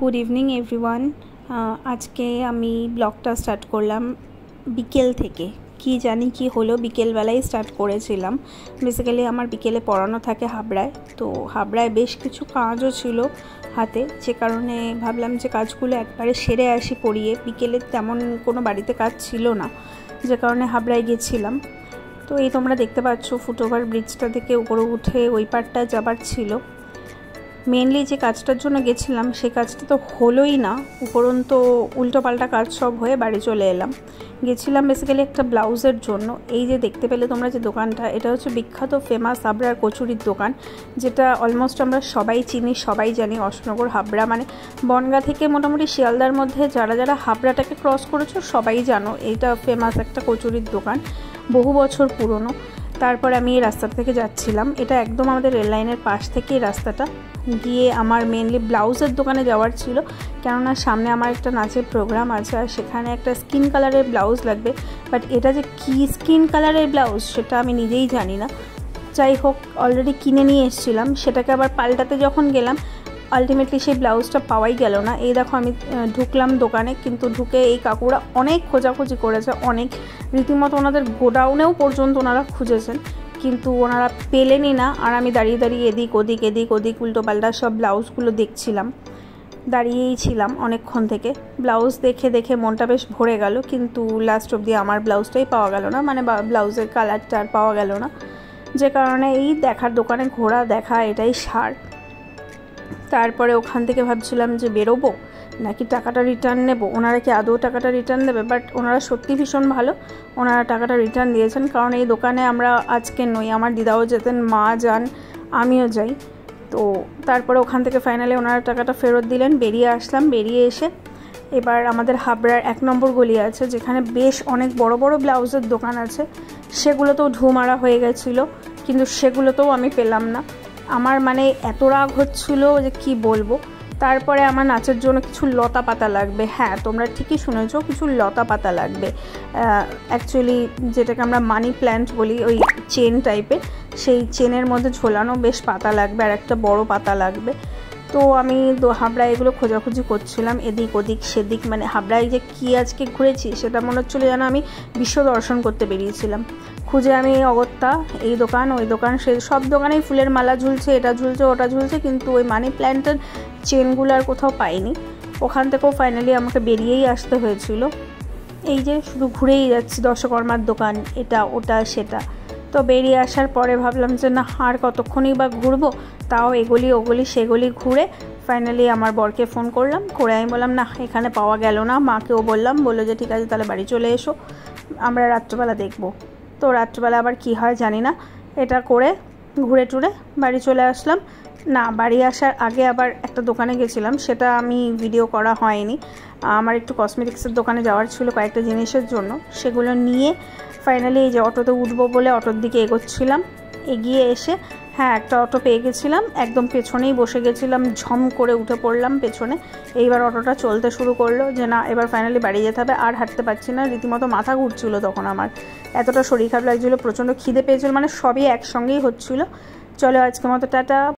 Good evening everyone আজকে আমি ব্লগটা স্টার্ট করলাম বিকেল থেকে। কি জানি কি হলো, বিকেলবেলায় স্টার্ট করেছিলাম। বেসিক্যালি আমার বিকেলে পড়ানো থাকে হাবড়ায়। তো হাবড়ায় বেশ কিছু কাজও ছিল হাতে। যে কারণে ভাবলাম যে কাজগুলো একবারে সেরে আসি পড়িয়ে। বিকেলে তেমন কোনো বাড়িতে কাজ ছিল না। যে কারণে হাবড়ায় গেছিলাম। তো এই তোমরা দেখতে পাচ্ছ, ফুটওভার ব্রিজটা থেকে উপরে উঠে ওই পারটা যাবার ছিল। মেনলি যে কাজটার জন্য গেছিলাম সেই কাজটা তো হলোই না। উপরন্ত উল্টোপাল্টা কাজ সব হয়ে বাড়ি চলে এলাম। গেছিলাম বেসিক্যালি একটা ব্লাউজের জন্য। এই যে দেখতে পেলে তোমরা যে দোকানটা, এটা হচ্ছে বিখ্যাত ফেমাস হাবড়ার কচুরির দোকান, যেটা অলমোস্ট আমরা সবাই চিনি, সবাই জানি, অশোকনগর হাবড়া মানে। বনগা থেকে মোটামুটি শিয়ালদার মধ্যে যারা যারা হাবড়াটাকে ক্রস করেছ সবাই জানো, এটা ফেমাস একটা কচুরির দোকান, বহু বছর পুরনো। তারপর আমি এই রাস্তা থেকে যাচ্ছিলাম। এটা একদম আমাদের রেল লাইনের পাশ থেকে রাস্তাটা। গিয়ে আমার মেনলি ব্লাউজের দোকানে যাওয়ার ছিল। কেননা সামনে আমার একটা নাচের প্রোগ্রাম আছে আর সেখানে একটা স্কিন কালারের ব্লাউজ লাগবে। বাট এটা যে কী স্কিন কালারের ব্লাউজ সেটা আমি নিজেই জানি না। যাই হোক অলরেডি কিনে নিয়ে এসেছিলাম। সেটাকে আবার পাল্টাতে যখন গেলাম আলটিমেটলি সেই ব্লাউজটা পাওয়াই গেল না। এই দেখো আমি ঢুকলাম দোকানে, কিন্তু ঢুকে এই কাকুরা অনেক খোঁজাখুঁজি করেছে, অনেক। রীতিমতো ওনাদের গোডাউনেও পর্যন্ত ওনারা খুঁজেছেন, কিন্তু ওনারা পেলেনই না। আর আমি দাঁড়িয়ে দাঁড়িয়ে এদিক ওদিক এদিক ওদিক উল্টো পাল্টা সব ব্লাউজগুলো দেখছিলাম। দাঁড়িয়েই ছিলাম অনেকক্ষণ থেকে। ব্লাউজ দেখে দেখে মনটা বেশ ভরে গেল, কিন্তু লাস্ট অবধি আমার ব্লাউজটাই পাওয়া গেল না মানে ব্লাউজের কালারটা আর পাওয়া গেল না। যে কারণে এই দেখার দোকানে ঘোরা, দেখা, এটাই সার। তারপরে ওখান থেকে ভাবছিলাম যে বেরোবো, নাকি টাকাটা রিটার্ন নেব। ওনারা কি আদৌ টাকাটা রিটার্ন দেবে? বাট ওনারা সত্যি ভীষণ ভালো। ওনারা টাকাটা রিটার্ন দিয়েছেন। কারণ এই দোকানে আমরা আজকে নই। আমার দিদাও যেতেন, মা যান, আমিও যাই। তো তারপরে ওখান থেকে ফাইনালি ওনারা টাকাটা ফেরত দিলেন। বেরিয়ে আসলাম। বেরিয়ে এসে এবার আমাদের হাবড়ার এক নম্বর গলি আছে, যেখানে বেশ অনেক বড় বড় ব্লাউজের দোকান আছে। সেগুলোতেও ঢু মারা হয়ে গেছিল। কিন্তু সেগুলোতেও আমি পেলাম না। আমার মানে এত রাগ হচ্ছিল যে কি বলব? তারপরে আমার নাচের জন্য কিছু লতা পাতা লাগবে। হ্যাঁ তোমরা ঠিকই শুনেছ, কিছু লতা পাতা লাগবে। অ্যাকচুয়ালি যেটাকে আমরা মানি প্ল্যান্ট বলি, ওই চেন টাইপের সেই চেনের মধ্যে ঝোলানো বেশ পাতা লাগবে আর একটা বড় পাতা লাগবে। তো আমি হাবড়ায় এগুলো খোঁজাখুঁজি করছিলাম, এদিক ওদিক সেদিক মানে হাবড়ায় যে কী আজকে ঘুরেছি সেটা মনে হচ্ছিল যেন আমি বিশ্ব দর্শন করতে বেরিয়েছিলাম। খুঁজে আমি অগত্যা এই দোকান, ওই দোকান, সে সব দোকানেই ফুলের মালা ঝুলছে, এটা ঝুলছে, ওটা ঝুলছে, কিন্তু ওই মানি প্ল্যান্টের চেনগুলো আর কোথাও পাইনি। ওখান থেকেও ফাইনালি আমাকে বেরিয়েই আসতে হয়েছিল। এই যে শুধু ঘুরেই যাচ্ছি দর্শকর্মার দোকান, এটা, ওটা, সেটা। তো বেরিয়ে আসার পরে ভাবলাম যে না, আর কতক্ষণই বা ঘুরবো? তাও এগুলি, ওগুলি, সেগুলি ঘুরে ফাইনালি আমার বরকে ফোন করলাম। করে আমি বললাম, না, এখানে পাওয়া গেল না। মাকেও বললাম, বলল যে, ঠিক আছে, তাহলে বাড়ি চলে এসো। আমরা রাত্রবেলা দেখব। তো রাত্রবেলা আবার কি হয় জানি না। এটা করে ঘুরে টুরে বাড়ি চলে আসলাম। না, বাড়ি আসার আগে আবার একটা দোকানে গেছিলাম, সেটা আমি ভিডিও করা হয়নি। আমার একটু কসমেটিক্সের দোকানে যাওয়ার ছিল কয়েকটা জিনিসের জন্য। সেগুলো নিয়ে ফাইনালি এই যে অটোতে উঠবো বলে অটোর দিকে এগোচ্ছিলাম। এগিয়ে এসে হ্যাঁ একটা অটো পেয়ে গেছিলাম, একদম পেছনেই বসে গেছিলাম, ঝম করে উঠে পড়লাম পেছনে। এইবার অটোটা চলতে শুরু করল যে না, এবার ফাইনালি বাড়ি যেতে হবে, আর হাঁটতে পারছি না। রীতিমতো মাথা ঘুরছিল তখন আমার। এতটা শরীর খারাপ লাগছিল, প্রচণ্ড খিদে পেয়েছিল মানে সবই একসঙ্গেই হচ্ছিল। চলো আজকে মতো, টাটা।